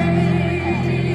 Amém.